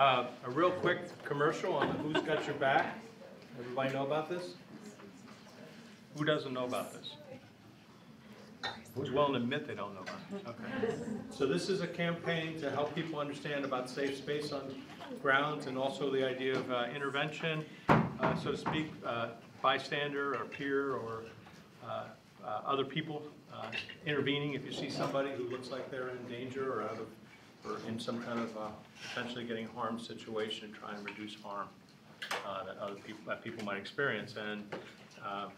Uh, A real quick commercial on Who's Got Your Back. Everybody know about this? Who doesn't know about this? Who's willing to admit they don't know about it? Okay. So this is a campaign to help people understand about safe space on grounds and also the idea of uh, intervention, uh, so to speak, uh, bystander or peer or uh, uh, other people uh, intervening if you see somebody who looks like they're in danger or out of, or in some kind of uh, potentially getting harmed situation, and try and reduce harm uh, that other people, that people might experience. And uh,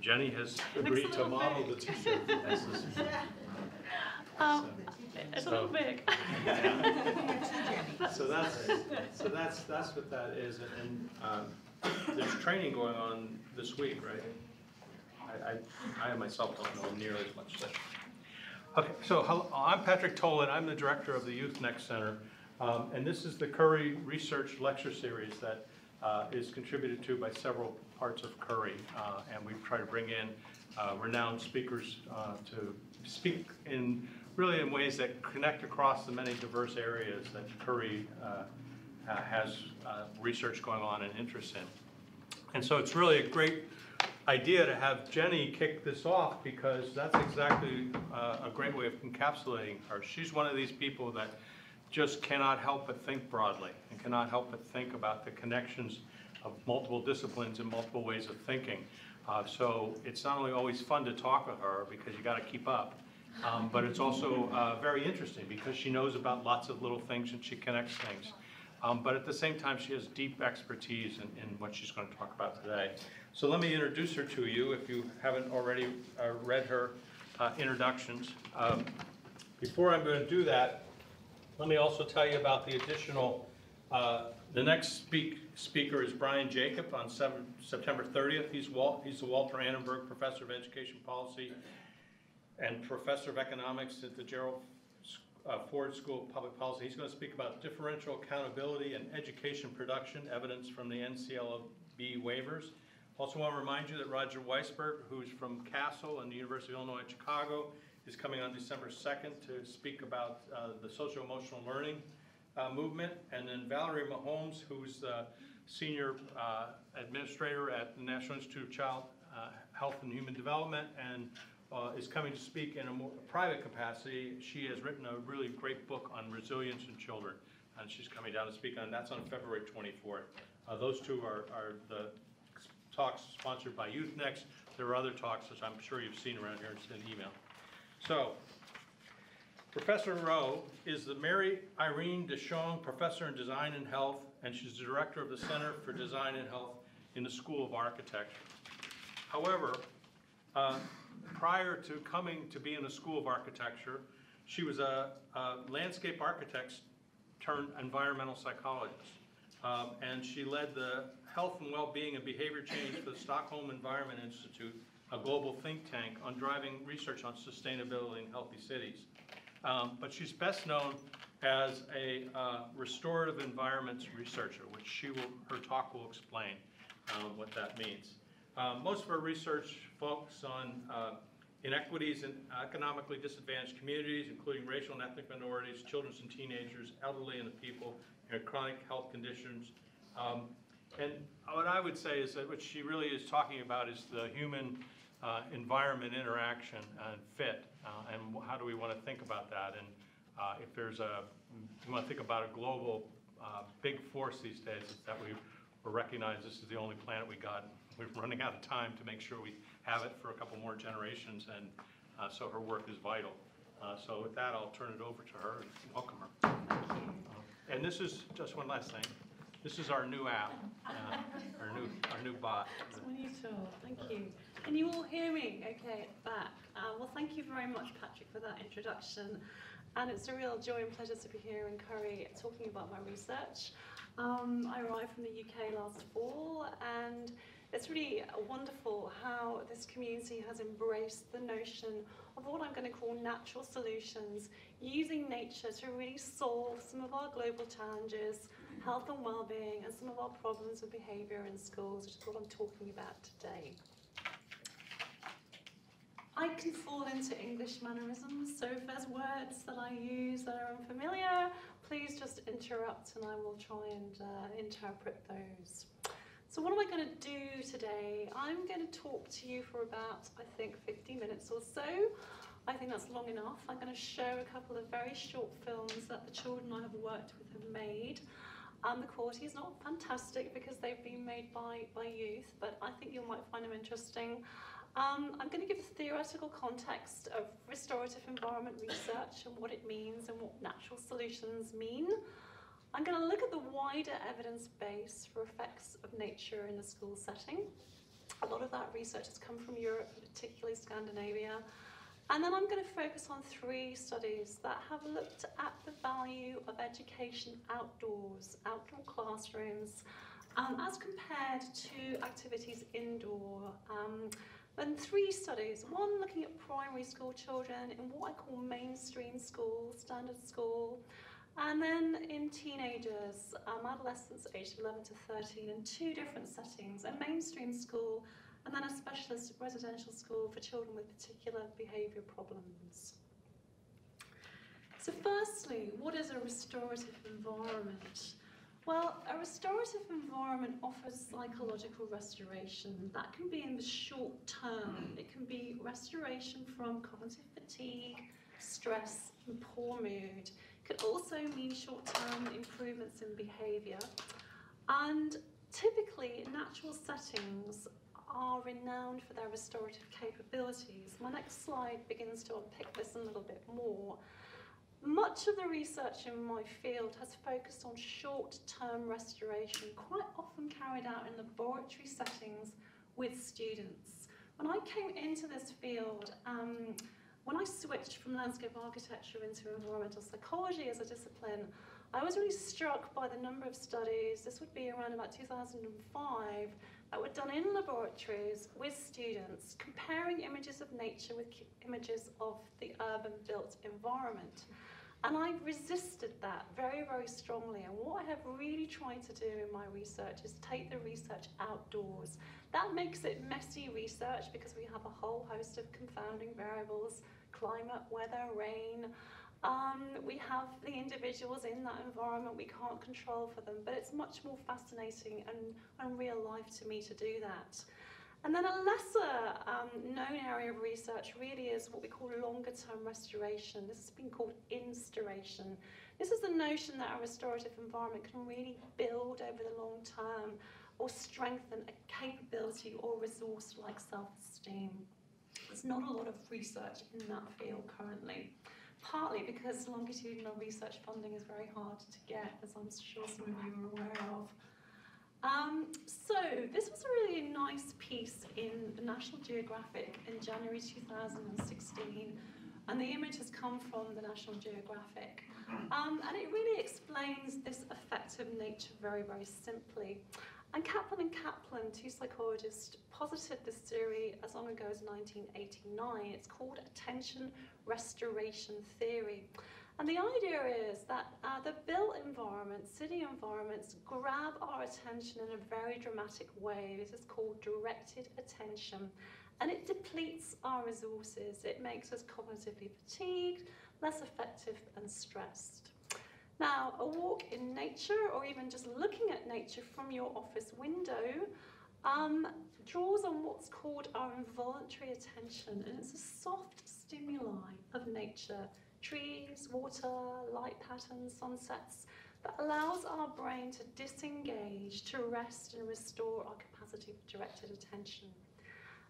Jenny has agreed to model the t-shirt. Um, it's a little big. So that's, so that's, that's what that is, and, um, there's training going on this week, right? I, I, I myself don't know nearly as much as that. Okay, so, hello, I'm Patrick Tolan, I'm the director of the Youth-Nex Center, um, and this is the Curry Research Lecture Series that, uh, is contributed to by several parts of Curry, uh, and we try to bring in, uh, renowned speakers, uh, to speak in, really in ways that connect across the many diverse areas that Curry, uh, has, uh, research going on and interest in. And so it's really a great idea to have Jenny kick this off because that's exactly uh, a great way of encapsulating her. She's one of these people that just cannot help but think broadly and cannot help but think about the connections of multiple disciplines and multiple ways of thinking. Uh, So it's not only always fun to talk with her because you got to keep up, um, but it's also uh, very interesting because she knows about lots of little things and she connects things. Um, But at the same time, she has deep expertise in, in what she's going to talk about today. So let me introduce her to you if you haven't already uh, read her uh, introductions. Um, Before I'm going to do that, let me also tell you about the additional, uh, the next speak, speaker is Brian Jacob on seven, September 30th. He's he's the Walter Annenberg Professor of Education Policy and Professor of Economics at the Gerald uh, Ford School of Public Policy. He's going to speak about differential accountability and education production, evidence from the NCLB waivers. Also want to remind you that Roger Weissberg, who's from CASEL and the University of Illinois at Chicago, is coming on December 2nd to speak about uh, the social-emotional learning uh, movement. And then Valerie Maholmes, who's the senior uh, administrator at the National Institute of Child uh, Health and Human Development and uh, is coming to speak in a more private capacity. She has written a really great book on resilience in children, and she's coming down to speak on, that's on February 24th. Uh, Those two are, are the talks sponsored by Youth-Nex. There are other talks, which I'm sure you've seen around here, in email. So, Professor Roe is the Mary Irene DeShong Professor in Design and Health, and she's the Director of the Center for Design and Health in the School of Architecture. However, uh, prior to coming to be in the School of Architecture, she was a a landscape architect turned environmental psychologist. Um, And she led the health and well-being and behavior change for the Stockholm Environment Institute, a global think tank on driving research on sustainability in healthy cities. Um, But she's best known as a uh, restorative environments researcher, which she will, her talk will explain um, what that means. Uh, Most of her research focuses on uh, inequities in economically disadvantaged communities, including racial and ethnic minorities, children and teenagers, elderly and the people, and chronic health conditions. Um, And what I would say is that what she really is talking about is the human uh, environment interaction and fit, uh, and how do we want to think about that? And uh, if there's a, you want to think about a global, uh, big force these days, is that we we recognize this is the only planet we got. We're running out of time to make sure we have it for a couple more generations, and uh, so her work is vital. Uh, So with that, I'll turn it over to her and welcome her. And this is, just one last thing, this is our new app, uh, our new, our new bot. It's wonderful, thank you. Can you all hear me okay back? Uh, well, thank you very much, Patrick, for that introduction. And it's a real joy and pleasure to be here in Curry talking about my research. Um, I arrived from the UK last fall, and it's really wonderful how this community has embraced the notion of what I'm going to call natural solutions, using nature to really solve some of our global challenges, health and well-being, and some of our problems with behaviour in schools, which is what I'm talking about today. I can fall into English mannerisms, so if there's words that I use that are unfamiliar, please just interrupt and I will try and uh, interpret those. So what am I going to do today? I'm going to talk to you for about, I think, 50 minutes or so. I think that's long enough. I'm going to show a couple of very short films that the children I have worked with have made. Um, the quality is not fantastic because they've been made by, by youth, but I think you might find them interesting. Um, I'm going to give a theoretical context of restorative environment research and what it means and what natural solutions mean. I'm going to look at the wider evidence base for effects of nature in the school setting. A lot of that research has come from Europe, particularly Scandinavia. And then I'm going to focus on three studies that have looked at the value of education outdoors, outdoor classrooms, um, as compared to activities indoor. Um, and three studies, one looking at primary school children in what I call mainstream school, standard school, and then in teenagers, um, adolescents aged 11 to 13 in two different settings, a mainstream school and then a specialist residential school for children with particular behaviour problems. So firstly, what is a restorative environment? Well, a restorative environment offers psychological restoration. That can be in the short term. It can be restoration from cognitive fatigue, stress, and poor mood. It could also mean short-term improvements in behaviour. And typically, natural settings are renowned for their restorative capabilities. My next slide begins to unpick this a little bit more. Much of the research in my field has focused on short-term restoration, quite often carried out in laboratory settings with students. When I came into this field, um, when I switched from landscape architecture into environmental psychology as a discipline, I was really struck by the number of studies, this would be around about 2005, that were done in laboratories with students, comparing images of nature with images of the urban built environment. And I resisted that very, very strongly. And what I have really tried to do in my research is take the research outdoors. That makes it messy research because we have a whole host of confounding variables, climate, weather, rain. Um, we have the individuals in that environment, we can't control for them, but it's much more fascinating and, and real life to me to do that. And then a lesser um, known area of research really is what we call longer term restoration. This has been called instauration. This is the notion that a restorative environment can really build over the long term or strengthen a capability or resource like self-esteem. There's not a lot of research in that field currently, partly because longitudinal research funding is very hard to get, as I'm sure some of you are aware of. Um, so this was a really nice piece in the National Geographic in January 2016 and the image has come from the National Geographic. Um, and it really explains this effect of nature very, very simply. And Kaplan and Kaplan, two psychologists, posited this theory as long ago as 1989. It's called attention restoration theory. And the idea is that uh, the built environment, city environments, grab our attention in a very dramatic way. This is called directed attention. And it depletes our resources. It makes us cognitively fatigued, less effective and stressed. Now, a walk in nature or even just looking at nature from your office window um, draws on what's called our involuntary attention. And it's a soft stimuli of nature trees, water, light patterns, sunsets, that allows our brain to disengage, to rest and restore our capacity for directed attention.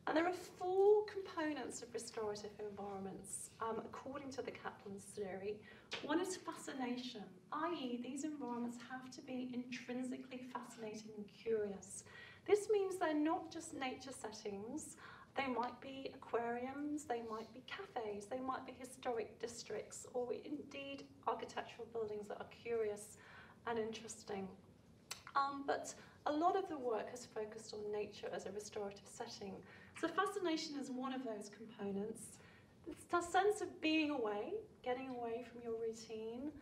And there are four components of restorative environments, um, according to the Kaplan's theory. One is fascination, i.e. these environments have to be intrinsically fascinating and curious. This means they're not just nature settings, they might be aquariums, they might be cafes, they might be historic districts, or indeed architectural buildings that are curious and interesting. Um, but a lot of the work has focused on nature as a restorative setting. So fascination is one of those components. It's a sense of being away, getting away from your routine.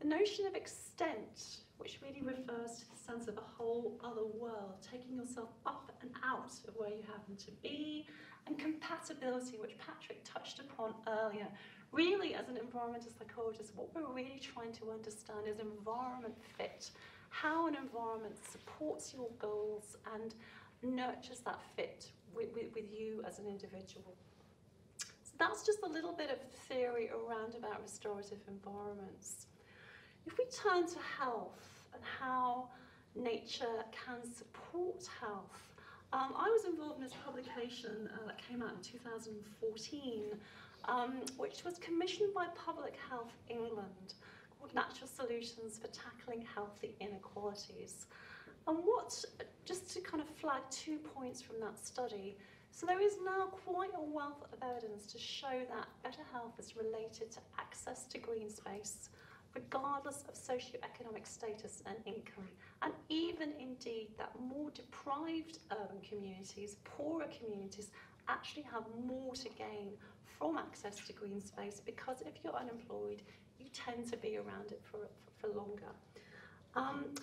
The notion of extent, which really refers to the sense of a whole other world, taking yourself up and out of where you happen to be, and compatibility, which Patrick touched upon earlier. Really, as an environmental psychologist, what we're really trying to understand is environment fit, how an environment supports your goals and nurtures that fit with, with, with you as an individual. So that's just a little bit of theory around about restorative environments. If we turn to health and how nature can support health, um, I was involved in this publication uh, that came out in 2014, um, which was commissioned by Public Health England called Natural Solutions for Tackling Healthy Inequalities. And what, just to kind of flag two points from that study, so there is now quite a wealth of evidence to show that better health is related to access to green space, regardless of socioeconomic status and income, and even indeed that more deprived urban communities, poorer communities, actually have more to gain from access to green space because if you're unemployed, you tend to be around it for, for, for longer. Um,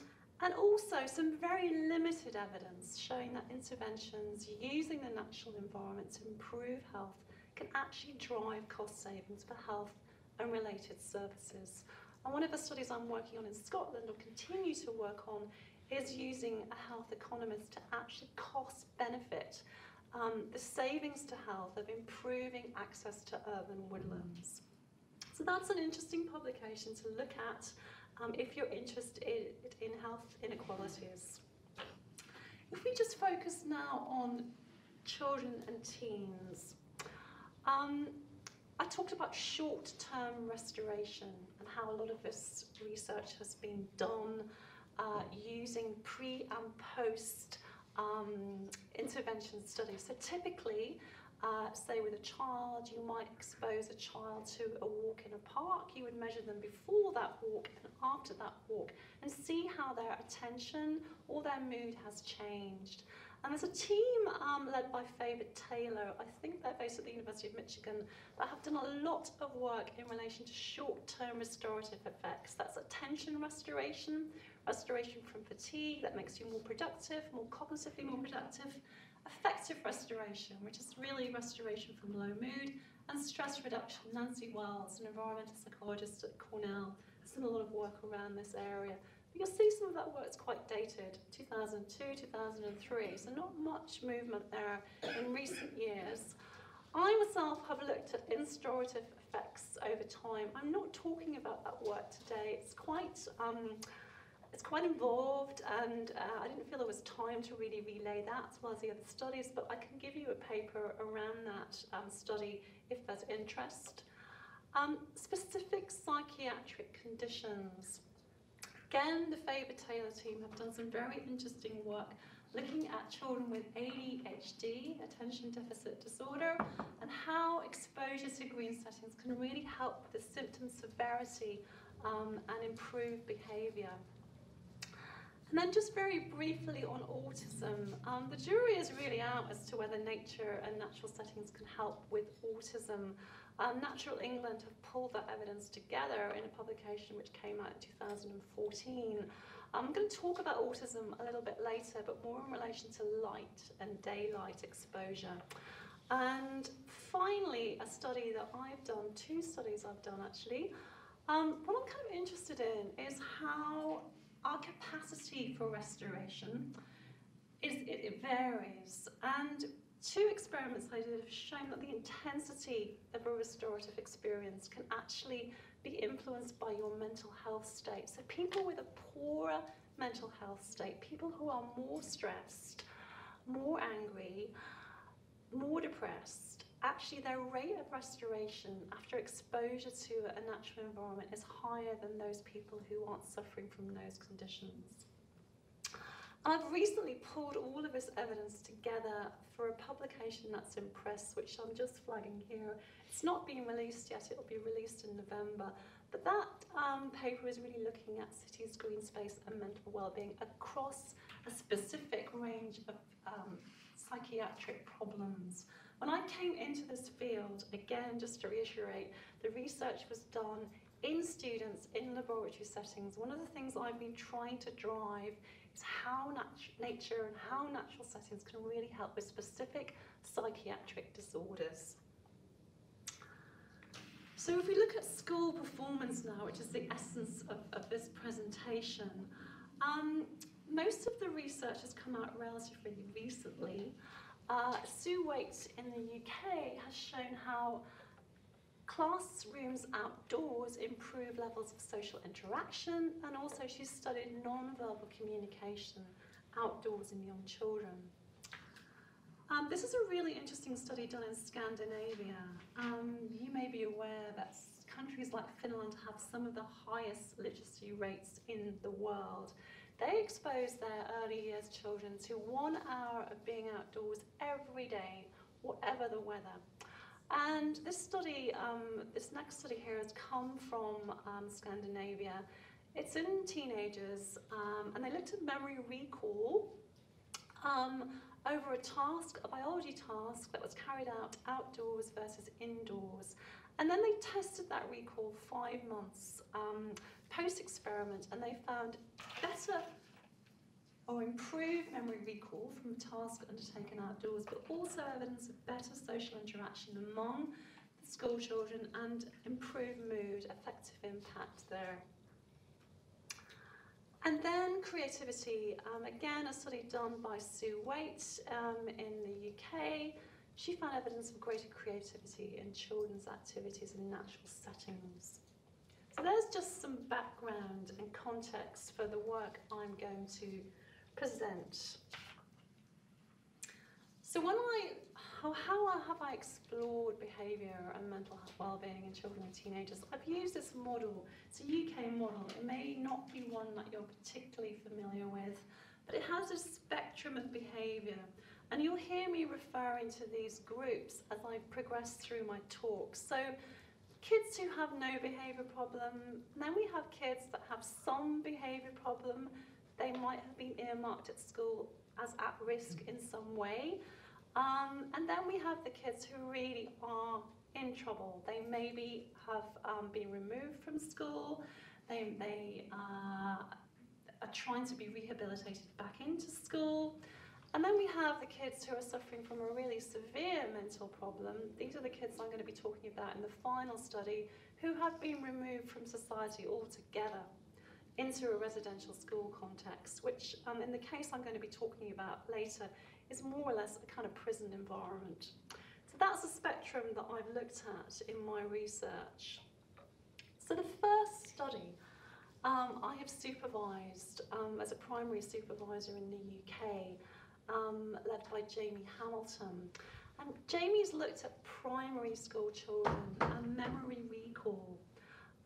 and also some very limited evidence showing that interventions using the natural environment to improve health can actually drive cost savings for health and related services. And one of the studies I'm working on in Scotland, or continue to work on, is using a health economist to actually cost benefit um, the savings to health of improving access to urban woodlands. So that's an interesting publication to look at um, if you're interested in, health inequalities. If we just focus now on children and teens, um, I talked about short-term restoration and how a lot of this research has been done uh, using pre and post um, intervention studies. So typically, uh, say with a child, you might expose a child to a walk in a park. You would measure them before that walk and after that walk and see how their attention or their mood has changed. And there's a team um, led by Faber Taylor, I think they're based at the University of Michigan, that have done a lot of work in relation to short-term restorative effects. That's attention restoration, restoration from fatigue that makes you more productive, more cognitively more productive, affective restoration, which is really restoration from low mood, and stress reduction. Nancy Wells, an environmental psychologist at Cornell, has done a lot of work around this area. But you'll see some of that work's quite dated, 2002, 2003, so not much movement there in recent years. I myself have looked at instaurative effects over time. I'm not talking about that work today. It's quite um, it's quite involved and uh, I didn't feel there was time to really relay that as well as the other studies, but I can give you a paper around that um, study if there's interest. Um, specific psychiatric conditions. Again, the Faber-Taylor team have done some very interesting work looking at children with ADHD, attention deficit disorder, and how exposure to green settings can really help with the symptom severity um, and improve behaviour. And then just very briefly on autism, um, the jury is really out as to whether nature and natural settings can help with autism. Um, Natural England have pulled that evidence together in a publication which came out in 2014. I'm going to talk about autism a little bit later, but more in relation to light and daylight exposure. And finally, a study that I've done, two studies I've done actually, um, what I'm kind of interested in is how our capacity for restoration is it, it varies and two experiments I did have shown that the intensity of a restorative experience can actually be influenced by your mental health state. So people with a poorer mental health state, people who are more stressed, more angry, more depressed, actually their rate of restoration after exposure to a natural environment is higher than those people who aren't suffering from those conditions. I've recently pulled all of this evidence together for a publication that's in press, which I'm just flagging here. It's not being released yet, it'll be released in November. But that um, paper is really looking at cities, green space and mental well-being across a specific range of um, psychiatric problems. When I came into this field, again, just to reiterate, the research was done in students, in laboratory settings. One of the things I've been trying to drive is how nat- nature and how natural settings can really help with specific psychiatric disorders. So if we look at school performance now, which is the essence of, of this presentation, um, most of the research has come out relatively recently. Uh, Sue Waite in the UK has shown how classrooms outdoors improve levels of social interaction and also she's studied non-verbal communication outdoors in young children. Um, this is a really interesting study done in Scandinavia. Um, you may be aware that countries like Finland have some of the highest literacy rates in the world. They expose their early years children to one hour of being outdoors every day, whatever the weather. And this study, um, this next study here has come from um, Scandinavia. It's in teenagers, um, and they looked at memory recall um, over a task, a biology task that was carried out outdoors versus indoors. And then they tested that recall five months um, post-experiment and they found better or improved memory recall from a task undertaken outdoors, but also evidence of better social interaction among the school children and improved mood, effective impact there. And then creativity, um, again a study done by Sue Waite um, in the UK. She found evidence of greater creativity in children's activities in natural settings. So there's just some background and context for the work I'm going to present. So when I, how, how have I explored behaviour and mental health well-being in children and teenagers? I've used this model. It's a UK model. It may not be one that you're particularly familiar with, but it has a spectrum of behaviour. And you'll hear me referring to these groups as I progress through my talk. So kids who have no behaviour problem, then we have kids that have some behaviour problem, they might have been earmarked at school as at risk in some way. Um, and then we have the kids who really are in trouble. They maybe have um, been removed from school, they, they uh, are trying to be rehabilitated back into school. And then we have the kids who are suffering from a really severe mental problem. These are the kids I'm going to be talking about in the final study who have been removed from society altogether into a residential school context, which um, in the case I'm going to be talking about later is more or less a kind of prison environment. So that's a spectrum that I've looked at in my research. So the first study um, I have supervised um, as a primary supervisor in the UK, um, led by Jamie Hamilton. And Jamie's looked at primary school children and memory recall.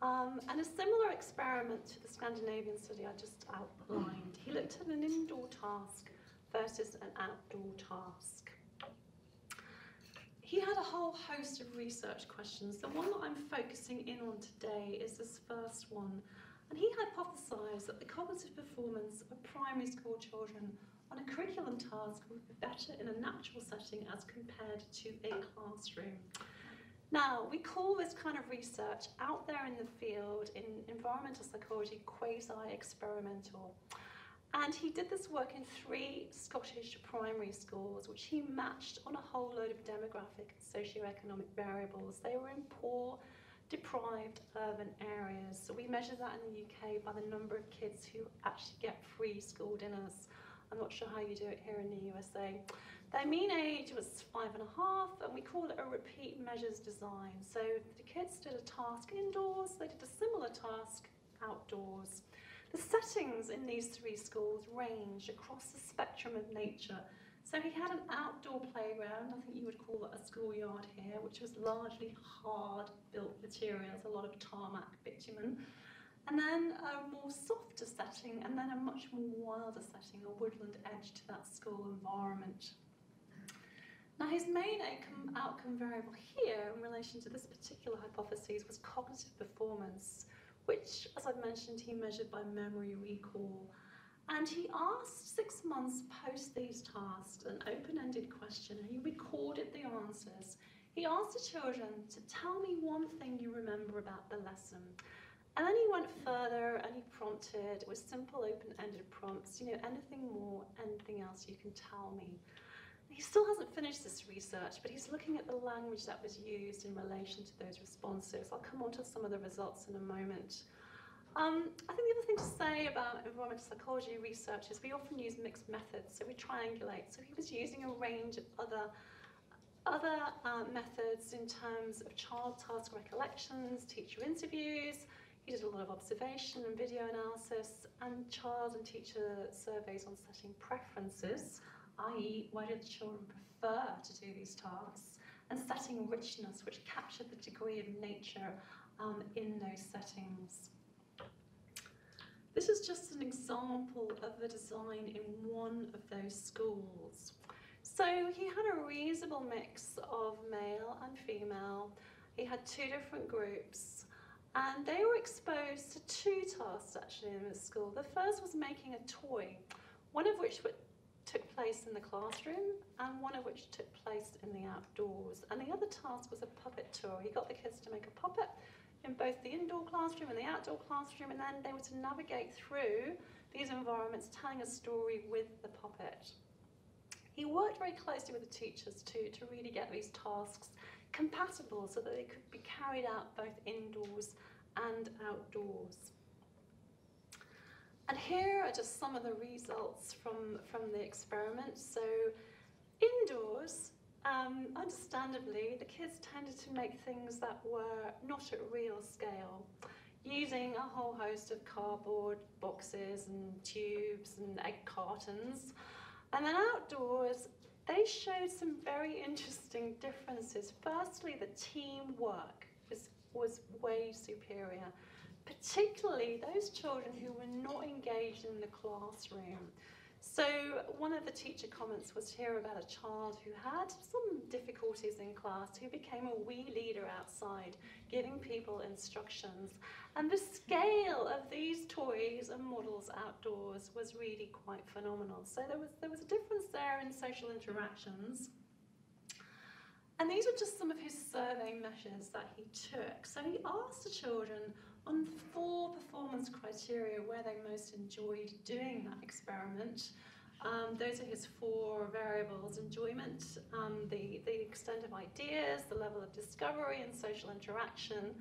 Um, and a similar experiment to the Scandinavian study I just outlined. He looked at an indoor task versus an outdoor task. He had a whole host of research questions. The one that I'm focusing in on today is this first one. And he hypothesised that the cognitive performance of primary school children on a curriculum task would be better in a natural setting as compared to a classroom. Now, we call this kind of research out there in the field in environmental psychology quasi-experimental. And he did this work in three Scottish primary schools, which he matched on a whole load of demographic and socioeconomic variables. They were in poor, deprived urban areas. So we measure that in the UK by the number of kids who actually get free school dinners. I'm not sure how you do it here in the USA. Their mean age was five and a half, and we call it a repeat measures design. So the kids did a task indoors, they did a similar task outdoors. The settings in these three schools range across the spectrum of nature. So he had an outdoor playground, I think you would call it a schoolyard here, which was largely hard built materials, a lot of tarmac bitumen. And then a more softer setting, and then a much more wilder setting, a woodland edge to that school environment. Now his main outcome variable here in relation to this particular hypothesis was cognitive performance, which, as I've mentioned, he measured by memory recall. And he asked six months post these tasks an open-ended question, and he recorded the answers. He asked the children to tell me one thing you remember about the lesson. And then he went further and he prompted with simple open-ended prompts, you know, anything more, anything else you can tell me. He still hasn't finished this research, but he's looking at the language that was used in relation to those responses. I'll come on to some of the results in a moment. Um, I think the other thing to say about environmental psychology research is we often use mixed methods, so we triangulate. So he was using a range of other other uh, methods in terms of child task recollections, teacher interviews, he did a lot of observation and video analysis, and child and teacher surveys on setting preferences, i.e., why did the children prefer to do these tasks, and setting richness, which captured the degree of nature um, in those settings. This is just an example of the design in one of those schools. So he had a reasonable mix of male and female. He had two different groups. And they were exposed to two tasks actually in the school. The first was making a toy, one of which took place in the classroom and one of which took place in the outdoors. And the other task was a puppet tour. He got the kids to make a puppet in both the indoor classroom and the outdoor classroom, and then they were to navigate through these environments telling a story with the puppet. He worked very closely with the teachers too to really get these tasks compatible so that they could be carried out both indoors and outdoors. And here are just some of the results from, from the experiment. So indoors, um, understandably, the kids tended to make things that were not at real scale, using a whole host of cardboard boxes and tubes and egg cartons. And then outdoors, they showed some very interesting differences. Firstly, the teamwork was, was way superior, particularly those children who were not engaged in the classroom. So one of the teacher comments was here about a child who had some difficulties in class, who became a wee leader outside, giving people instructions. And the scale of these toys and models outdoors was really quite phenomenal. So there was, there was a difference there in social interactions. And these are just some of his survey measures that he took. So he asked the children on four performance criteria where they most enjoyed doing that experiment. Um, those are his four variables, enjoyment, um, the, the extent of ideas, the level of discovery and social interaction,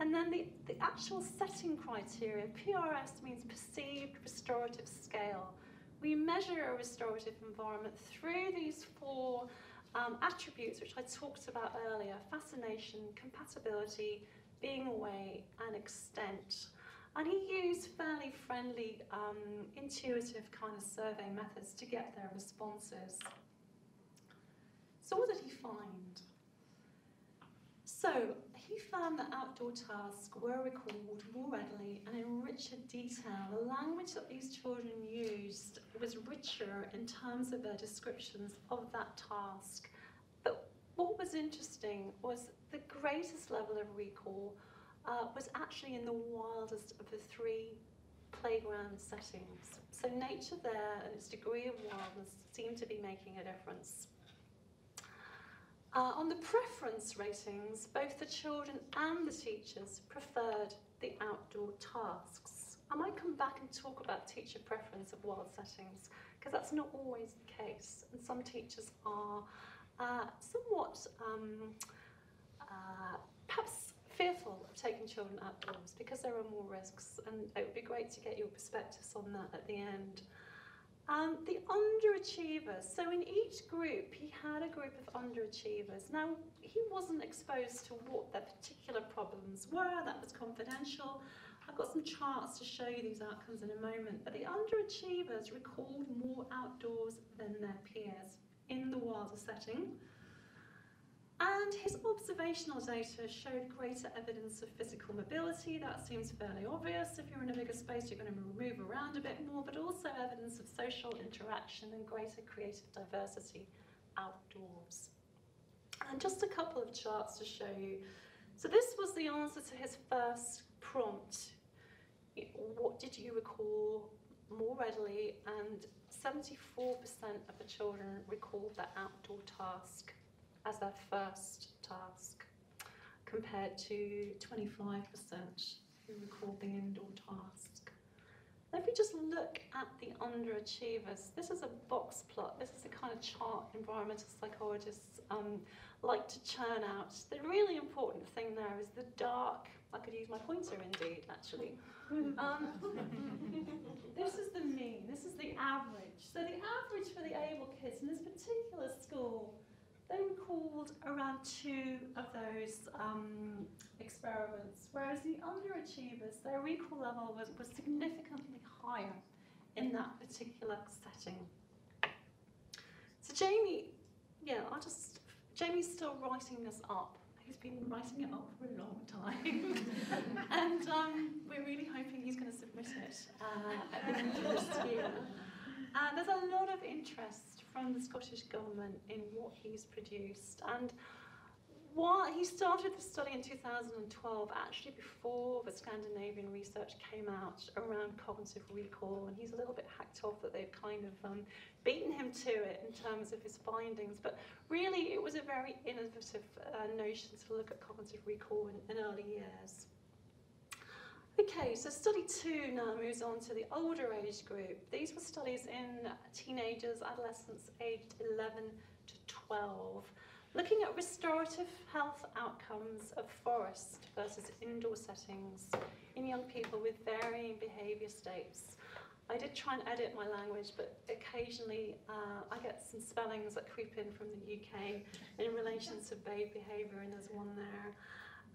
and then the, the actual setting criteria, PRS means perceived restorative scale. We measure a restorative environment through these four um, attributes which I talked about earlier, fascination, compatibility, being away and extent. And he used fairly friendly, um, intuitive kind of survey methods to get their responses. So what did he find? So he found that outdoor tasks were recalled more readily and in richer detail. The language that these children used was richer in terms of their descriptions of that task. But what was interesting was the greatest level of recall uh, was actually in the wildest of the three playground settings. So nature there and its degree of wildness seemed to be making a difference. Uh, on the preference ratings, both the children and the teachers preferred the outdoor tasks. I might come back and talk about teacher preference of wild settings, because that's not always the case. And some teachers are uh, somewhat um, uh, perhaps fearful of taking children outdoors because there are more risks and it would be great to get your perspectives on that at the end. Um, the underachievers, so in each group he had a group of underachievers. Now he wasn't exposed to what their particular problems were, that was confidential. I've got some charts to show you these outcomes in a moment, but the underachievers recalled more outdoors than their peers in the wilder setting. And his observational data showed greater evidence of physical mobility. That seems fairly obvious. If you're in a bigger space, you're going to move around a bit more, but also evidence of social interaction and greater creative diversity outdoors. And just a couple of charts to show you. So this was the answer to his first prompt. What did you recall more readily? And 74% of the children recalled that outdoor task as their first task, compared to 25% who record the indoor task. If we just look at the underachievers, this is a box plot. This is the kind of chart environmental psychologists um, like to churn out. The really important thing there is the dark. I could use my pointer indeed, actually. Um, this is the mean, this is the average. So the average for the able kids in this particular school, they recalled around two of those um, experiments, whereas the underachievers, their recall level was, was significantly higher in that particular setting. So Jamie, yeah, I'll just, Jamie's still writing this up. He's been writing it up for a long time. and um, we're really hoping he's going to submit it uh, at the end of this year. Uh, there's a lot of interest from the Scottish Government in what he's produced. And while he started the study in 2012, actually before the Scandinavian research came out around cognitive recall, and he's a little bit hacked off that they've kind of um, beaten him to it in terms of his findings. But really, it was a very innovative uh, notion to look at cognitive recall in, in early years. Okay, so study two now moves on to the older age group. These were studies in teenagers, adolescents aged 11 to 12, looking at restorative health outcomes of forest versus indoor settings in young people with varying behaviour states. I did try and edit my language, but occasionally uh, I get some spellings that creep in from the UK in relation to babe behaviour, and there's one there.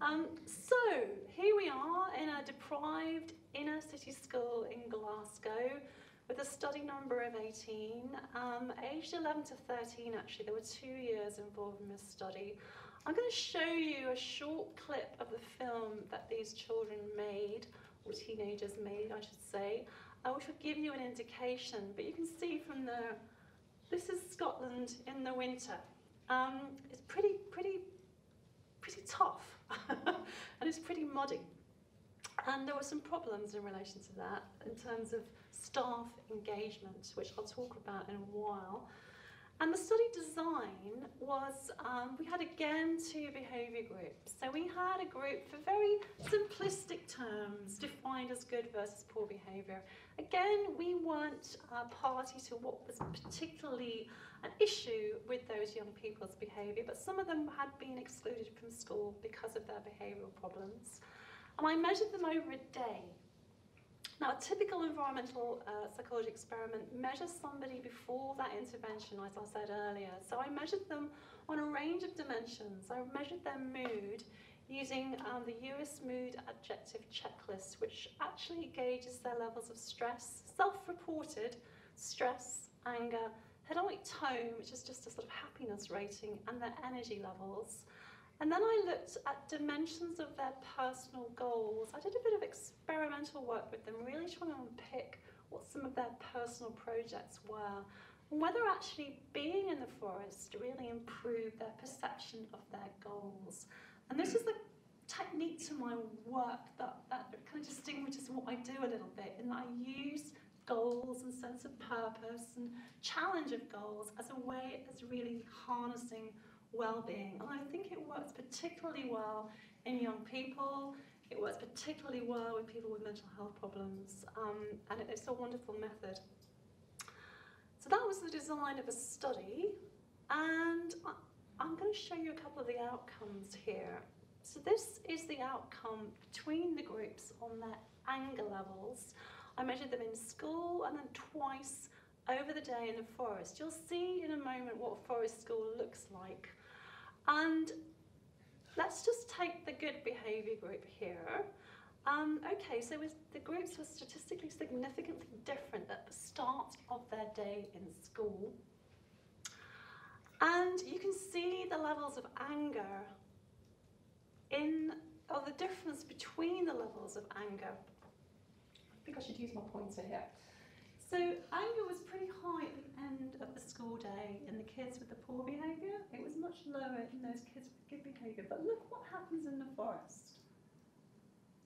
Um, so here we are in a deprived inner city school in Glasgow with a study number of 18, um, aged 11 to 13 actually, there were two years involved in this study. I'm going to show you a short clip of the film that these children made, or teenagers made I should say, uh, which will give you an indication, but you can see from the, this is Scotland in the winter. Um, it's pretty, pretty, pretty tough. and it's pretty muddy. And there were some problems in relation to that in terms of staff engagement, which I'll talk about in a while. And the study design was, um, we had again two behaviour groups. So we had a group for very simplistic terms defined as good versus poor behaviour. Again, we weren't a party to what was particularly an issue with those young people's behaviour, but some of them had been excluded from school because of their behavioural problems. And I measured them over a day. Now, a typical environmental uh, psychology experiment measures somebody before that intervention, as I said earlier. So I measured them on a range of dimensions. I measured their mood using um, the UWIST Mood Adjective Checklist, which actually gauges their levels of stress, self-reported stress, anger, hedonic tone, which is just a sort of happiness rating, and their energy levels. And then I looked at dimensions of their personal goals. I did a bit of experimental work with them, really trying to unpick what some of their personal projects were, and whether actually being in the forest really improved their perception of their goals. And this is the technique to my work that, that kind of distinguishes what I do a little bit, in that I use goals and sense of purpose and challenge of goals as a way as really harnessing well-being. And I think it works particularly well in young people. It works particularly well with people with mental health problems. Um, and it's a wonderful method. So that was the design of a study. And I'm going to show you a couple of the outcomes here. So this is the outcome between the groups on their anger levels. I measured them in school and then twice over the day in the forest. You'll see in a moment what a forest school looks like. And let's just take the good behaviour group here. Um, okay, so the groups were statistically significantly different at the start of their day in school. And you can see the levels of anger in, or the difference between the levels of anger think I should use my pointer here. So anger was pretty high at the end of the school day in the kids with the poor behaviour. It was much lower in those kids with good behaviour. But look what happens in the forest.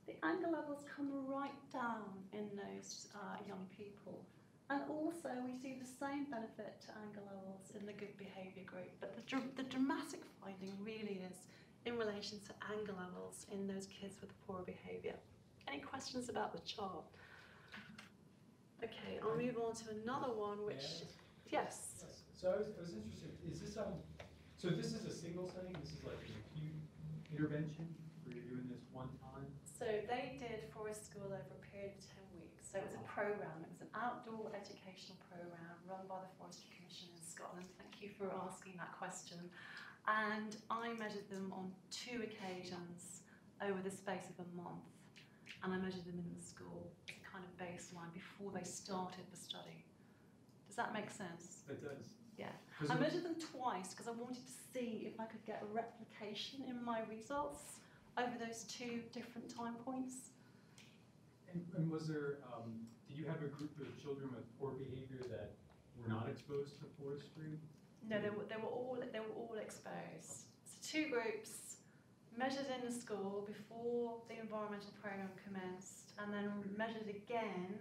The anger levels come right down in those uh, young people. And also we see the same benefit to anger levels in the good behaviour group. But the, dr the dramatic finding really is in relation to anger levels in those kids with poor behaviour. Any questions about the chart? Okay, I'll move on to another one, which, yes. Yes, so I was, I was interested, is this, um, so this is a single setting, this is like an acute intervention, where you're doing this one time? So they did Forest School over a period of 10 weeks. So it was a programme, it was an outdoor educational programme run by the Forestry Commission in Scotland. Thank you for asking that question. And I measured them on two occasions over the space of a month. And I measured them in the school, a kind of baseline, before they started the study. Does that make sense? It does. Yeah. I measured them twice because I wanted to see if I could get a replication in my results over those two different time points. And, and was there, um, did you have a group of children with poor behavior that were not exposed to forestry? No, they were, they were all they were all exposed. So two groups measured in the school before the environmental program commenced, and then measured again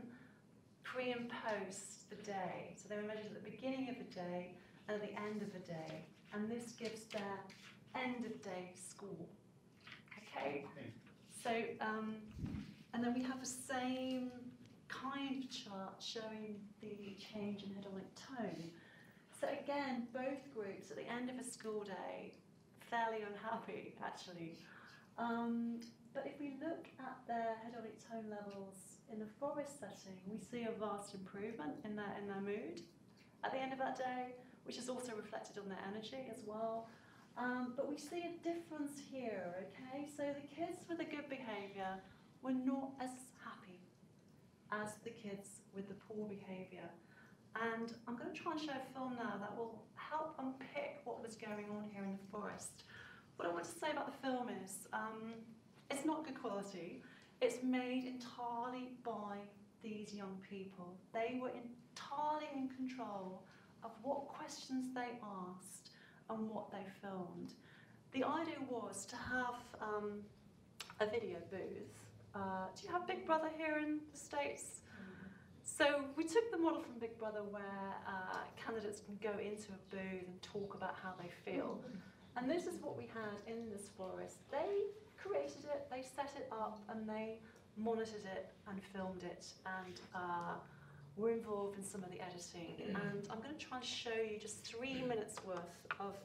pre and post the day. So they were measured at the beginning of the day and at the end of the day, and this gives their end of day score. Okay. So, um, and then we have the same kind of chart showing the change in hedonic tone. So again, both groups at the end of a school day, fairly unhappy actually. Um, but if we look at their hedonic tone levels in the forest setting, we see a vast improvement in their, in their mood at the end of that day, which is also reflected on their energy as well. Um, but we see a difference here, okay? So the kids with the good behaviour were not as happy as the kids with the poor behaviour. And I'm going to try and show a film now that will help unpick what was going on here in the forest. What I want to say about the film is um, it's not good quality. It's made entirely by these young people. They were entirely in control of what questions they asked and what they filmed. The idea was to have um, a video booth. Uh, do you have Big Brother here in the States? So we took the model from Big Brother where uh, candidates can go into a booth and talk about how they feel. And this is what we had in this forest. They created it, they set it up, and they monitored it and filmed it and uh, were involved in some of the editing. And I'm going to try and show you just three minutes worth of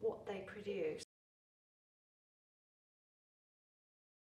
what they produced.